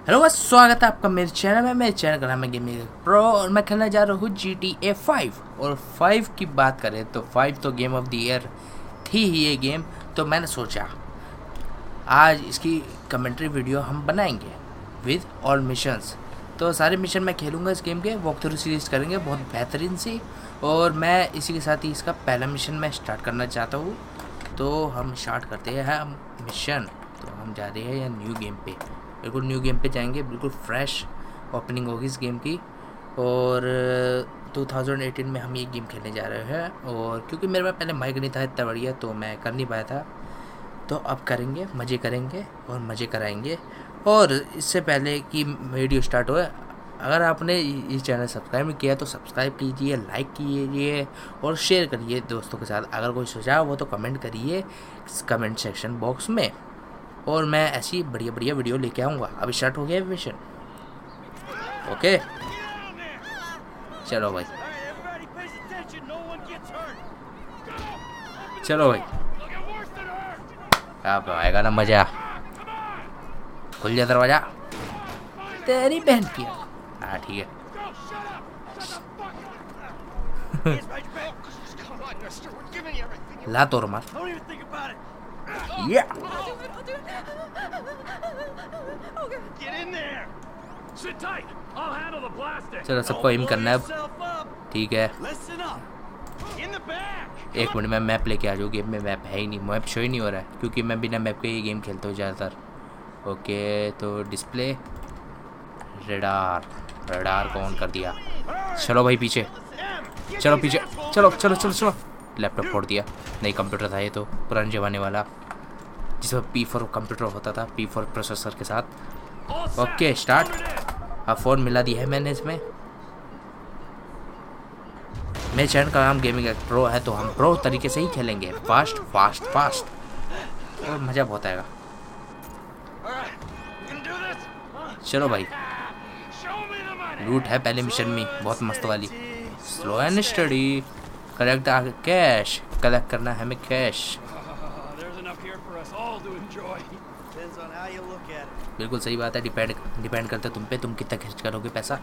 Hello बस स्वागत है आपका मेरे चैनल में। मेरे चैनल का नाम है गेमिंग प्रो और मैं खेलने जा रहा हूँ जी टी ए फाइव और फाइव की बात करें तो फाइव तो गेम ऑफ़ द ईयर थी ही ये गेम तो मैंने सोचा, आज इसकी कमेंट्री वीडियो हम बनाएँगे विद ऑल मिशंस तो सारे मिशन मैं खेलूँगा इस गेम के वॉक थ्रू सीरीज़ करेंगे, बहुत बेहतरीन सी। और मैं इसी के साथ ही इसका पहला मिशन मैं स्टार्ट करना चाहता हूँ। तो हम स्टार्ट करते हैं मिशन तो हम जा रहे हैं न्यू गेम पे। बिल्कुल न्यू गेम पे जाएँगे, बिल्कुल फ्रेश ओपनिंग होगी इस गेम की। और 2018 में हम ये गेम खेलने जा रहे हैं और क्योंकि मेरे पास पहले माइक नहीं था, इतना बढ़िया तो मैं कर नहीं पाया था। तो अब करेंगे, मज़े करेंगे और मज़े कराएँगे। और इससे पहले कि वीडियो स्टार्ट हो, अगर आपने ये चैनल सब्सक्राइब नहीं किया तो सब्सक्राइब कीजिए लाइक कीजिए और शेयर करिए दोस्तों के साथ। अगर कोई सुझाव हो तो कमेंट करिए कमेंट सेक्शन बॉक्स में। और मैं ऐसी बढ़िया बढ़िया वीडियो लेके आऊँगा। अभी स्टार्ट हो गया मिशन ओके चलो भाई। चलो भाई। अब आएगा ना मज़ा। खुल जा दरवाज़ा। तेरी बहन की हाँ ठीक है। ला तो रुमाल या चलो सबको एम करना है अब। ठीक है। एक मिनट में मैप लेके आ जाऊँ गेम में मैप है ही नहीं। मैप शो ही नहीं हो रहा है। क्योंकि मैं बिना मैप के ये गेम खेलता हूँ ज़्यादातर। ओके तो डिस्प्ले रेडार रेडार को ऑन कर दिया। चलो भाई पीछे। चलो पीछे। चलो चलो चलो चलो। लैपटॉप फोड़ दिया। नहीं कंप्यूटर था ये तो। पुराने ज़माने वाला। जिसमें पी फोर कंप्यूटर होता था पी फोर प्रोसेसर के साथ। ओके स्टार्ट अब फ़ोन मिला दिया है मैंने इसमें। मेरे चैनल का नाम गेमिंग प्रो है तो हम प्रो तरीके से ही खेलेंगे। फास्ट फास्ट फास्ट और मज़ा बहुत आएगा। चलो भाई। लूट है पहले मिशन में, बहुत मस्त वाली। Slow and steady collect cash collect करना है हमें कैश बिल्कुल सही बात है डिपेंड डिपेंड करता है तुम पे तुम कितना खर्च करोगे पैसा?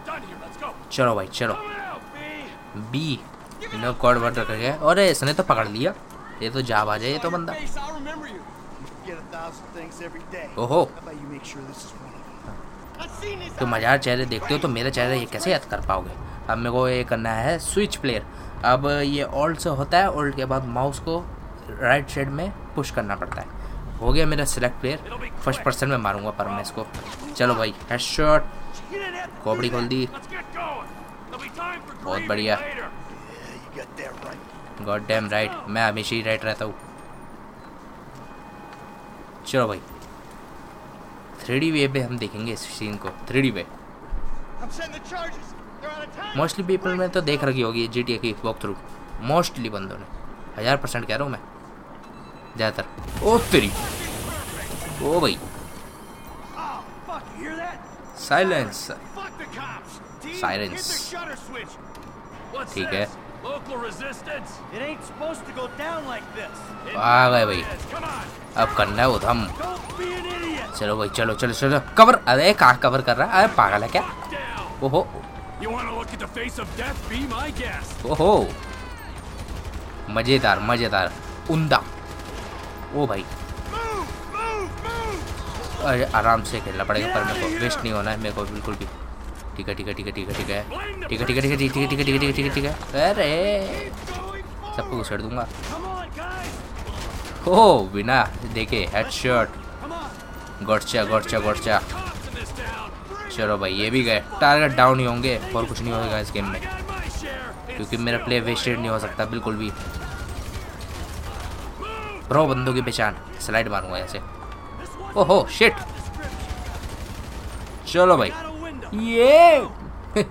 चलो भाई चलो। बी नो कॉर्ड वर्ड रखा गया और इसने तो पकड़ लिया। ये तो जा जाए ये तो बंदा। ओहो। तो मजार चेहरे देखते हो तो मेरा चेहरा ये कैसे याद कर पाओगे? अब मेरे को ये करना है स्विच प्लेयर अब ये ऑल्ट से होता है ऑल्ट के बाद माउस को राइट साइड में पुश करना पड़ता है। हो गया मेरा सिलेक्ट प्लेयर फ़र्स्ट पर्सन में मारूँगा पर मैं इसको। चलो भाई हेड शॉट खोपड़ी खोल दी। बहुत बढ़िया। गॉड डैम राइट मैं हमेशा ही राइट रहता हूँ। चलो भाई। थ्री डी वे पे हम देखेंगे इस सीन को। Three D way mostly people में तो देख रखी होगी जी टी ए की वॉक थ्रू मोस्टली बंदों ने। हज़ार परसेंट कह रहा हूँ मैं। ज़्यादातर। ओ, तेरी। ओ, भाई। साइलेंस साइलेंस ठीक है। आ गए भाई। अब करना है उधम चलो भाई, चलो चलो चलो। कवर अरे, कहाँ कवर कर रहा है? अरे, पागल है क्या? ओहो। ओहो। मज़ेदार मज़ेदार। उमदा ओ भाई अरे आराम से खेलना पड़ेगा पर मेरे को वेस्ट नहीं होना है मेरे को बिल्कुल भी ठीक है ठीक है ठीक है ठीक है ठीक है ठीक है ठीक है ठीक है ठीक है ठीक है ठीक है है है अरे सबको घुसड़ दूँगा हो बिना देखे हेड शॉट गोटचा गोटचा गोटचा चलो भाई ये भी गए टारगेट डाउन ही होंगे और कुछ नहीं होगा इस गेम में क्योंकि मेरा प्ले वेस्टेड नहीं हो सकता बिल्कुल भी ब्रो बंदों की पहचान। स्लाइड मारूँगा ऐसे ओहो शिट चलो भाई। ये।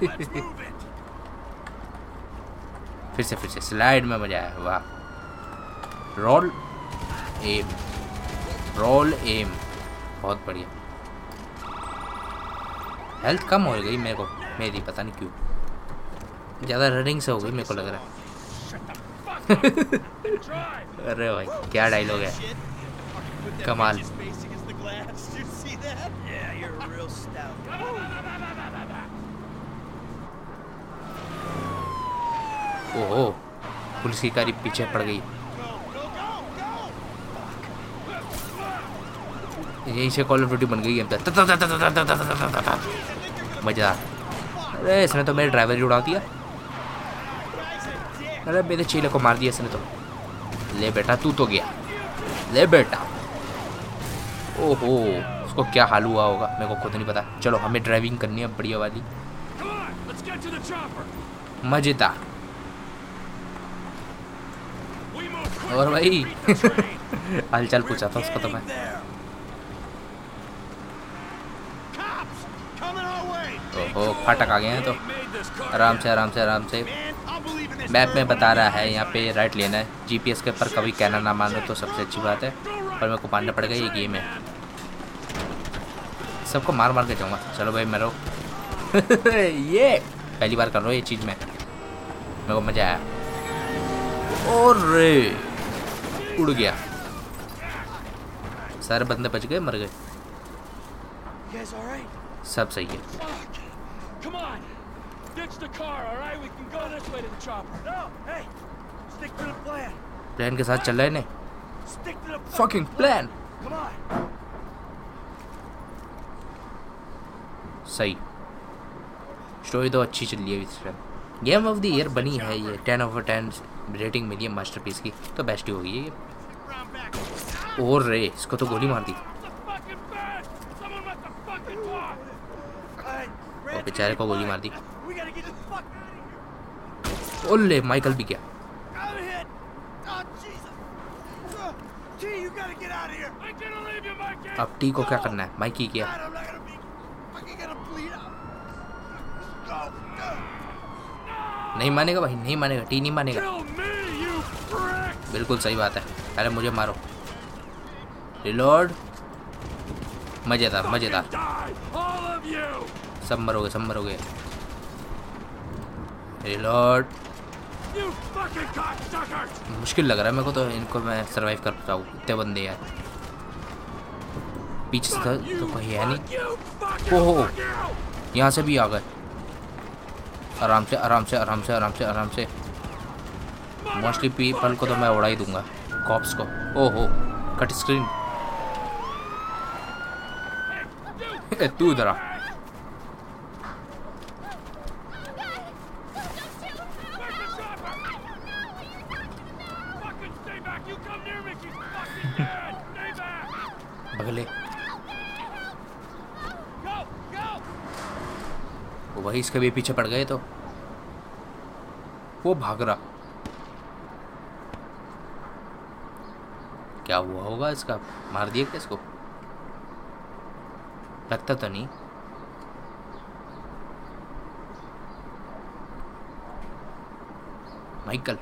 फिर से फिर से। स्लाइड में मज़ा आया। वाह। रोल एम रोल एम बहुत बढ़िया। हेल्थ कम हो गई मेरे को। मेरी, पता नहीं क्यों। ज़्यादा रनिंग से हो गई मेरे को लग रहा है। अरे भाई क्या डायलॉग है कमाल ओहो पुलिस की गाड़ी पीछे पड़ गई यहीं से कॉल ऑफ़ ड्यूटी बन गई गेम मज़ेदार अरे इसने तो मेरे ड्राइवर जुड़ा दिया अरे मेरे चीले को मार दिया इसने तो। ले बेटा, तू तो गया। ले बेटा। ओहो, उसको क्या हाल हुआ होगा? मेरे को खुद नहीं पता। चलो, हमें ड्राइविंग करनी है, बढ़िया वाली। मज़ेदार। और भाई हालचाल पूछा था उसको तो मैं। ओहो, फाटक आ गए हैं तो। आराम से आराम से आराम से। मैप में बता रहा है यहाँ पे राइट लेना है। जीपीएस के ऊपर कभी कहना ना मानो तो सबसे अच्छी बात है। पर मेरे को मानना पड़ेगा ये गेम है सबको मार मार के जाऊँगा। चलो भाई मरो ये पहली बार कर रहा हूँ ये चीज़ में। मेरे को मज़ा आया। और रे उड़ गया। सारे बंदे बच गए मर गए। सब सही है! Ditch the car, alright? We can go this way to the chopper. No! Hey! Stick to the plan! Plan के साथ चल रहे ने Stick to the fucking plan Come on! सही स्टोरी तो अच्छी चल रही है इस time game of the year बनी है ये टेन ओवर टेन रेटिंग मिली है मास्टरपीस की तो बेस्ट ही होगी ये और रे इसको तो गोली मार दी fucking fucking! और बेचारे को गोली मार दी बोल माइकल भी क्या। अब टी को क्या करना है? माइकी क्या। नहीं मानेगा भाई नहीं मानेगा टी नहीं मानेगा। बिल्कुल सही बात है। अरे मुझे मारो। रिलोड मज़ेदार मज़ेदार। सब मरोगे सब मरोगे। रिलोड मुश्किल लग रहा है मेरे को तो इनको मैं सरवाइव कर पाऊँ इतने बंदे यार। पीछे से तो, तो कोई है नहीं। ओहो। यहाँ से भी आ गए। आराम से आराम से आराम से आराम से आराम से। मोस्टली पीपल को तो मैं उड़ा ही दूँगा कॉप्स को। ओहो कट स्क्रीन तू इधर आ Where's the chopper? Fucking stay back! You come near me, she's fucking dead! Stay back! बगले Go! Go! वही इसके भी पीछे पड़ गए तो। वो भाग रहा। क्या हुआ होगा इसका? मार दिया क्या इसको? लगता तो नहीं। माइकल।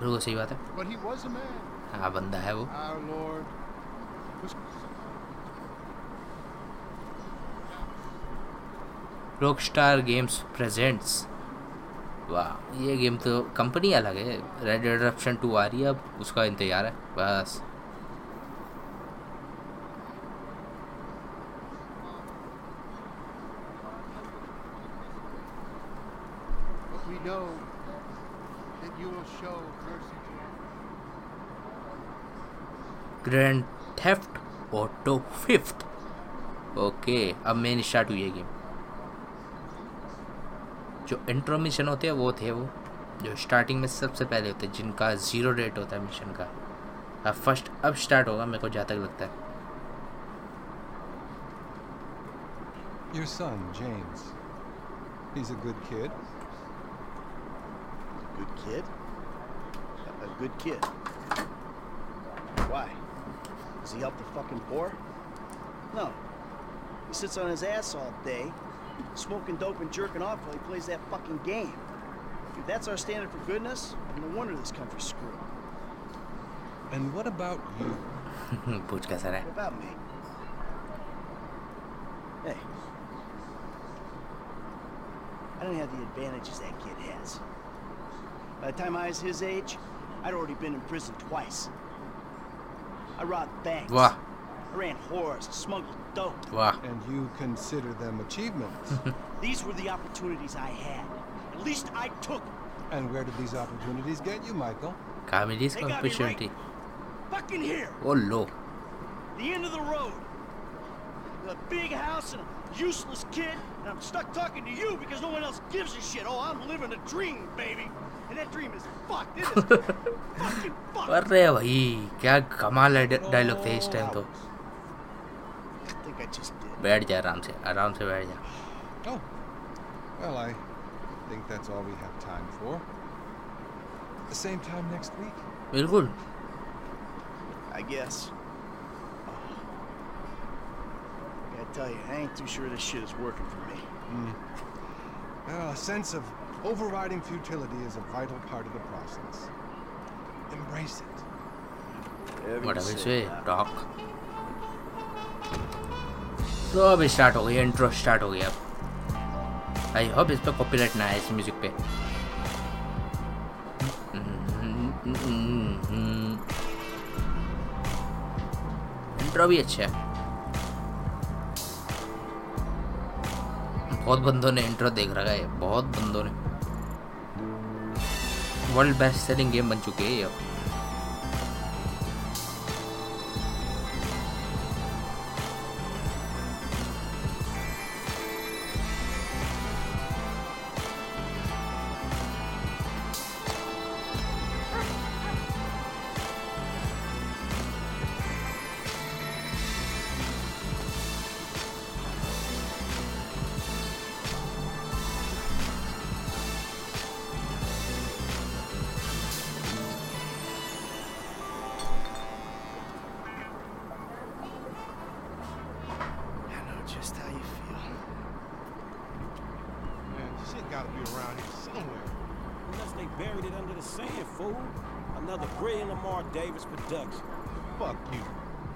बिल्कुल सही बात है। हाँ बंदा है वो। रॉक स्टार गेम्स प्रेजेंट्स वाह ये गेम तो कंपनी अलग है। रेड डेड ऑप्शन टू आ रही है अब उसका इंतज़ार है बस। Know that you will show mercy to us. Grand theft auto fifth okay अब मेन स्टार्ट हुई है गेम जो इंट्रोमिशन होते हैं वो थे वो जो स्टार्टिंग में सबसे पहले होते हैं जिनका ज़ीरो रेट होता है मिशन का अब फ़र्स्ट अब स्टार्ट होगा मेरे को जहाँ तक लगता है Your son, James. He's a good kid. Good kid? A good kid. Why? Does he help the fucking poor? No. He sits on his ass all day, smoking dope and jerking off while he plays that fucking game. If that's our standard for goodness, no wonder this country's screwed. And what about you? पूछ कैसा रहा What about me? Hey. I don't have the advantages that kid has. By the time I was his age, I'd already been in prison twice. I robbed banks. Wah. I ran whores, smuggled dope. Wah. And you consider them achievements? these were the opportunities I had. At least I took. And where did these opportunities get you, Michael? Comedy's opportunity. Fucking here. Oh no. The end of the road. The a big house and a useless kid, and I'm stuck talking to you because no one else gives a shit. Oh, I'm living a dream, baby. And that dream is fucked. It is fucking fucked. अरे भाई क्या कमाल dialogue थे इस time तो I think I just did. बैठ जा आराम से आराम से बैठ जा Oh, well, I think that's all we have time for. The same time next week. बिल्कुल I guess. I gotta tell you, I ain't too sure this shit is working for me. Well, a sense of overriding futility is a vital part of the process. Embrace it. Whatever you whatever say. Talk तो अब start हो गई intro start हो गया अब I hope इस पे copyright ना आए इस म्यूज़िक पे इंट्रो भी अच्छा है बहुत बंदों ने इंट्रो देख रखा है बहुत बंदों ने वर्ल्ड बेस्ट सेलिंग गेम बन चुकी है ये अब। Another brilliant Lamar Davis production. Fuck you.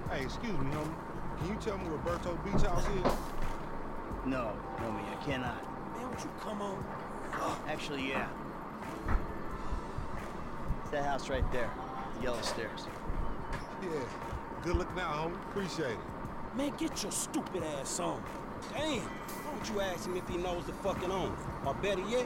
Hey, excuse me, homie. Can you tell me where Berto Beach House is? No, homie, I cannot. Man, would you come on? Actually, yeah. It's that house right there. The yellow stairs. Yeah. Good looking out, homie. Appreciate it. Man, get your stupid ass on. Damn. Why don't you ask him if he knows the fucking owner? Or better yet,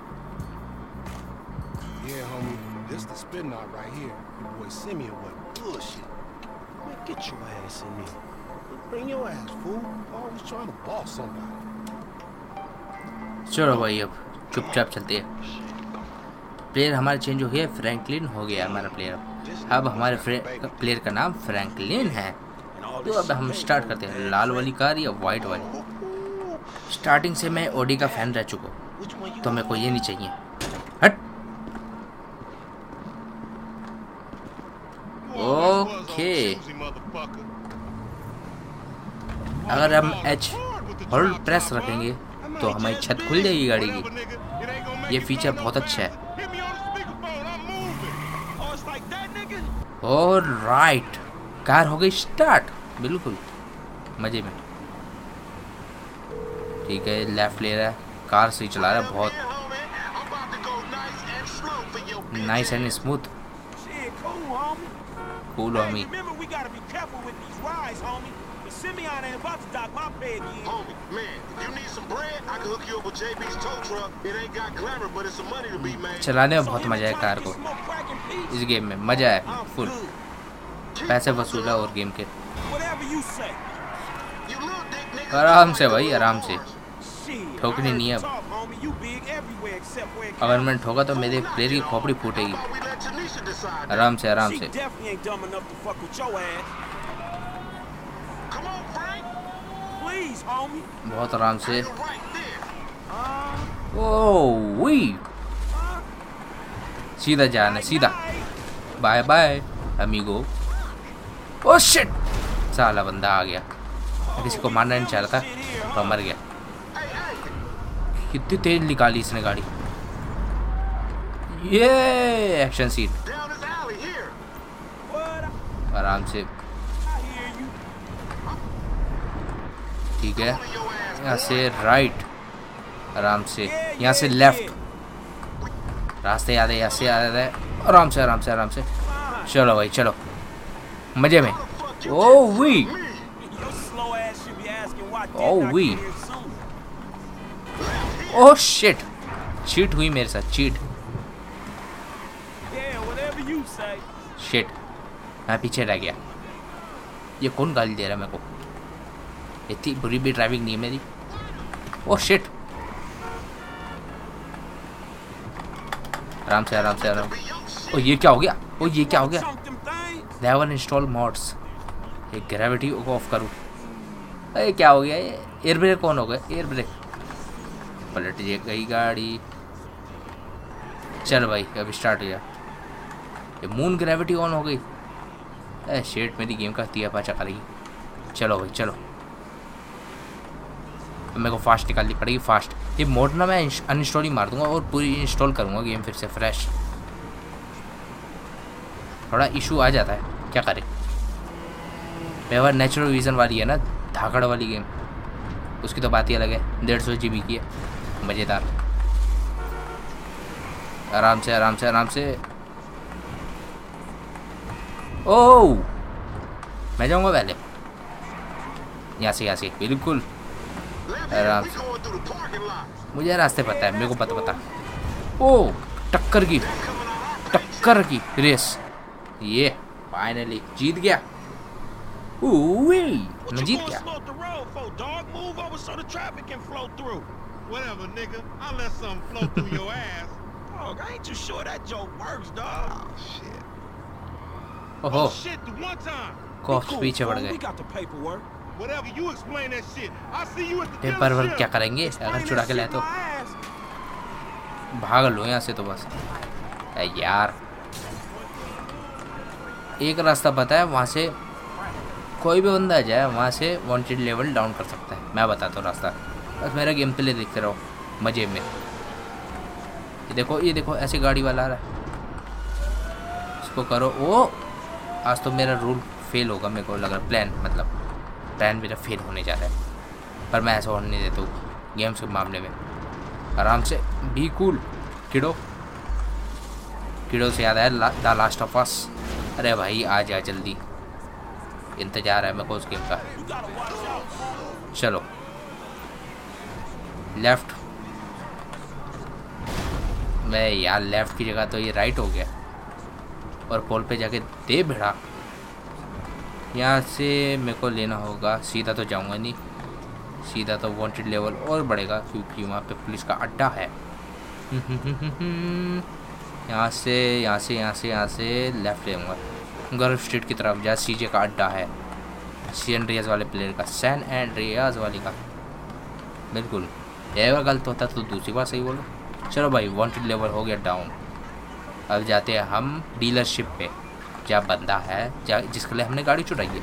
This the spin knot right here. Your boy Simeon wasn't bullshit. Man, get your ass in there. Bring your ass, fool. Always trying to boss somebody. चलो भाई अब चुपचाप चलते हैं player हमारा change हो गया Franklin हो गया हमारा प्लेयर अब अब हमारे प्लेयर का नाम फ्रैंकलिन है तो अब हम स्टार्ट करते हैं लाल वाली कार या वाइट वाली स्टार्टिंग से मैं ओडी का फ़ैन रह चुका हूँ तो मेरे को ये नहीं चाहिए हट You always was on Okay. अगर हम एच होल्ड प्रेस रखेंगे तो हमारी छत खुल जाएगी गाड़ी की। ये फीचर बहुत अच्छा है। Oh? और राइट कार हो गई स्टार्ट बिल्कुल। मज़े में। ठीक है लेफ़्ट ले रहा है। कार सही चला रहा है बहुत nice and smooth. Cool Hey, homie remember, we gotta be careful with these rides, homie. The Simeon ain't about to dock my pay again. Homie, man, if you need some bread, I can hook you up with JB's tow truck. It ain't got glamour, but it's some money to be made. चलाने में बहुत मज़ा है car को? इस game में मज़ा है फुल पैसे वसूला और गेम के. आराम से भाई आराम से ठोकनी नहीं है अब। अगर counts. मैं ठोका तो मेरे प्लेयर की खोपड़ी फूटेगी बहुत आराम से। ओ वी सीधा जाना सीधा। Bye bye amigo oh shit साला बंदा आ गया। किसी को मारना नहीं चाह रहा था तो मर गया। कितनी तेज निकाली इसने गाड़ी। ये एक्शन सीट आराम से। ठीक है। यहाँ से राइट आराम से। यहाँ से लेफ़्ट रास्ते याद है यहाँ से याद है। आराम से आराम से आराम से। चलो भाई चलो। मज़े में। ओ वी ओ वी ओह शिट चीट हुई मेरे साथ चीट शिट मैं पीछे रह गया। ये कौन गाली दे रहा मेरे को? इतनी बुरी भी ड्राइविंग नहीं है मेरी। ओ शिट आराम से आराम से, आराम ओ ये क्या हो गया? ओ ये क्या हो गया? देवन इंस्टॉल मॉड्स ये ग्रेविटी को ऑफ़ करूँ। अरे, क्या हो गया? ये एयर ब्रेक कौन हो गया? एयर ब्रेक पलट गई गाड़ी। चल भाई अब स्टार्ट हो जा ये मून ग्रेविटी ऑन हो गई। अरे शेट मेरी गेम का तिया पाचा करेगी चलो भाई, चलो। अब मेरे को फास्ट निकालनी पड़ेगी फास्ट ये मोड ना मैं अनइंस्टॉल ही मार दूँगा और पूरी इंस्टॉल करूँगा गेम फिर से फ्रेश थोड़ा इशू आ जाता है। क्या करें? व्यवहार नेचुरल विजन वाली है ना, धाकड़ वाली गेम उसकी तो बात ही अलग है। डेढ़ सौ जी की है। मज़ेदार। आराम से आराम से आराम से। ओ मैं जाऊँगा पहले यहाँ से यहाँ से बिल्कुल parking lot. मुझे रास्ते पता है मेरे को पता पता ओ टक्कर की टक्कर की रेस ये फाइनली जीत गया मैं जीत गया. Whatever, nigga. I'll let something flow through your ass. Dog, I ain't too sure that joke works, dog. Oh, shit, time. Cops पीछे बढ़ गए पेपर वर्क क्या करेंगे? अगर चुरा के लाए तो भाग लो यहाँ से तो बस। यार। एक रास्ता पता है वहाँ से कोई भी बंदा आ जाए वहाँ से वांटेड लेवल डाउन कर सकता है। मैं बताता हूँ रास्ता। बस मेरा गेम प्ले देखते रहो मज़े में। ये देखो ये देखो ऐसे गाड़ी वाला आ रहा है। इसको करो। ओ! आज तो मेरा रूल फेल होगा, मेरे को लग रहा प्लान मतलब प्लान मेरा फेल होने जा रहा है। पर मैं ऐसा होने नहीं देता हूँ गेम्स के मामले में। आराम से बी कूल किडो किडो से याद आया द लास्ट ऑफ़ अस अरे भाई, आ जा जल्दी। इंतज़ार है मेरे को उस गेम का. चलो। लेफ़्ट मैं यार लेफ़्ट की जगह तो ये राइट हो गया। और पोल पे जाके दे भिड़ा। यहाँ से मेरे को लेना होगा। सीधा तो जाऊँगा नहीं। सीधा तो वांटेड लेवल और बढ़ेगा क्योंकि वहाँ पे पुलिस का अड्डा है। यहाँ से यहाँ से यहाँ से यहाँ से लेफ़्ट लेऊँगा गर्व स्ट्रीट की तरफ़ जहाँ सीजे का अड्डा है। सी सैन रियाज वाले प्लेयर का सैन एंड रियाज वाली का। बिल्कुल। बार गलत होता तो दूसरी बार सही बोलो। चलो भाई वांटेड लेवल हो गया डाउन अब जाते हैं हम डीलरशिप पे, जहाँ बंदा है, जहाँ, जिसके लिए हमने गाड़ी चुराई है।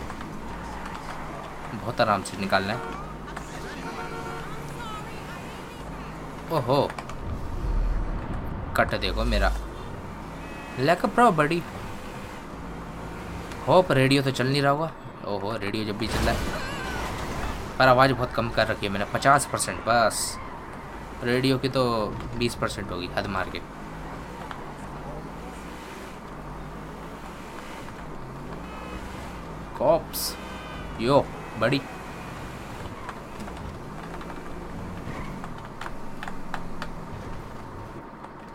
बहुत आराम से निकालना है। ओहो। कट देखो मेरा। लैक प्रो बड़ी। होप रेडियो तो चल नहीं रहा होगा। ओहो, रेडियो जब भी चल रहा है। पर आवाज़ बहुत कम कर रखी है मैंने, पचास परसेंट बस। रेडियो की तो बीस परसेंट होगी, हद मार के। कॉप्स यो बड़ी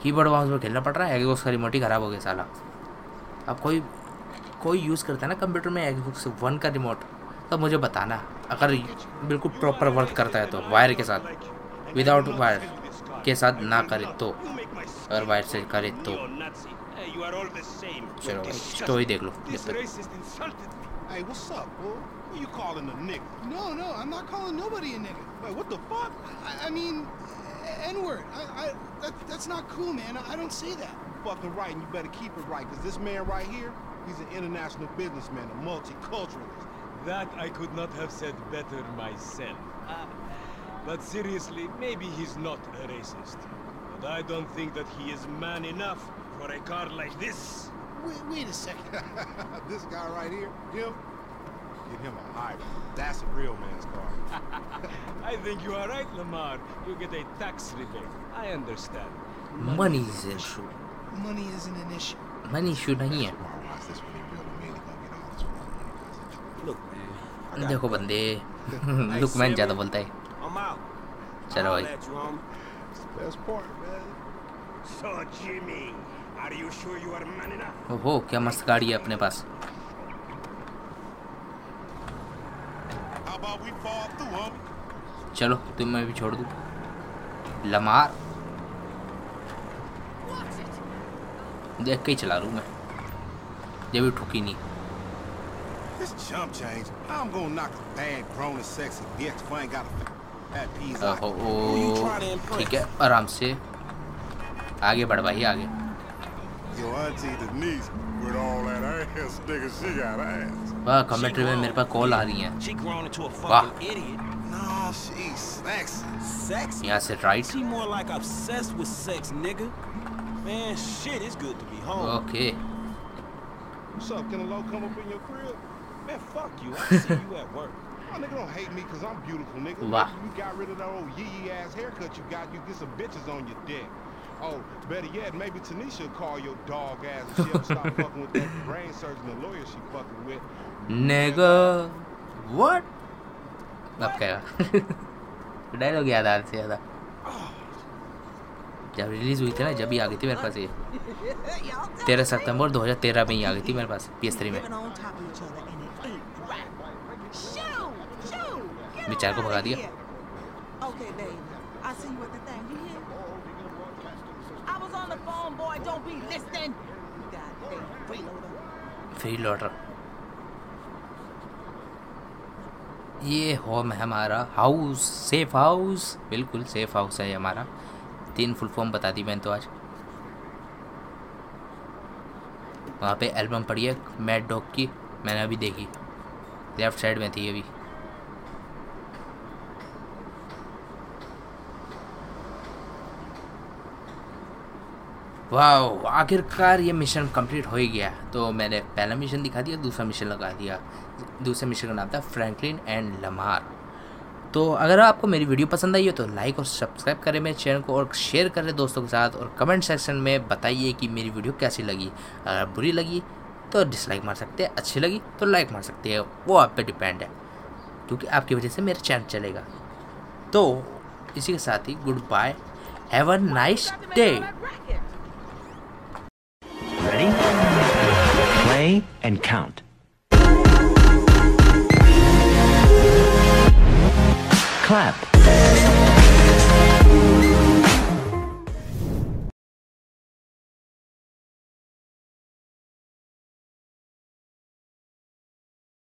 कीबोर्ड माउस में खेलना पड़ रहा है एक्सबॉक्स का रिमोट ही ख़राब हो गया साला अब कोई कोई यूज़ करता है ना कंप्यूटर में एक्सबॉक्स वन का रिमोट तो मुझे बताना, अगर बिल्कुल प्रॉपर वर्क करता है तो वायर के साथ विदाउट वायर के साथ ना करे तो अगर वायर से करे तो. चलो. स्टोरी देख लो Hey, what's up, boy? Who you calling a nigga? No, no, I'm not calling nobody a nigga. Wait, what the fuck? I, I mean, N-word. I, I, that, that's not cool, man. I, don't say that. You're fucking right, and you better keep it right, because this man right here, he's an international businessman, a multiculturalist. That I could not have said better myself. But seriously, maybe he's not a racist. But I don't think that he is man enough for a car like this. Wait, wait a second. this guy right here, him, get him a hybrid. That's a real man's car. I think you are right, Lamar. You get a tax rebate. I understand. Money is issue Money isn't an issue. Money issue नहीं है Tomorrow, watch this when they build a million, gonna get all this money. Look, man. I got देखो बंदे Luckmann ज्यादा बोलता है I'm out. चलो I'll भाई let you, homie. It's the best part, man. So, Jimmy, are you sure you are man enough? ओहो क्या मस्त गाड़ी है अपने पास? चलो तुम मैं भी छोड़ दूँ लमार देख के ही चला लूँ मैं ये भी ठुकी नहीं This chump change. I'm gonna knock a bad, grown and sexy bitch if I ain't got a fat peas you try to ठीक है आराम से आगे बढ़ भाई आगे Your auntie Denise with all that ass nigga, she got ass. वाह commentary में मेरे पास कॉल आ रही है She grown into a Wow. fucking idiot. No, she's sexy. Sexy? यहाँ से right She more like obsessed with sex, nigga. Man, shit, it's good to be home. Okay What's up? Can a low come up in your crib? Man, fuck you. I see you at work. My nigga don't hate me because I'm beautiful, nigga. Wow. Maybe you got rid of that old yee yee ass haircut you got. You get some bitches on your dick. Oh, better yet, maybe Tanisha will call your dog ass if she ever stop fucking with that brain surgeon and lawyer she fucking with. नेगर what अब क्या dialogue याद आ रहे से ज़्यादा जब release हुई थी ना जब ही आ गई थी मेरे पास ये तेरह सितंबर 2013 में ही आ गई थी मेरे पास पी एस थ्री में Living on top of on boy. Don't be listening. ये होम है हमारा. हाउस सेफ़ हाउस बिल्कुल सेफ़ हाउस है हमारा. तीन फुल फॉर्म बता दी मैंने तो आज. वहाँ पे एल्बम पड़ी है. मैड डॉग की. मैंने अभी देखी. लेफ़्ट साइड में थी अभी. वाह आखिरकार ये मिशन कंप्लीट हो ही गया। तो मैंने पहला मिशन दिखा दिया, दूसरा मिशन लगा दिया। दूसरे मिशन का नाम था फ्रैंकलिन एंड लमार तो अगर आपको मेरी वीडियो पसंद आई हो तो लाइक और सब्सक्राइब करें मेरे चैनल को और शेयर करें दोस्तों के साथ और कमेंट सेक्शन में बताइए कि मेरी वीडियो कैसी लगी। अगर बुरी लगी तो डिसलाइक मार सकते हैं, अच्छी लगी तो लाइक मार सकते हैं। वो आप पे डिपेंड है, क्योंकि आपकी वजह से मेरा चैनल चलेगा। तो इसी के साथ ही goodbye have a nice day Play and count. Clap.